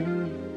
Mm-hmm.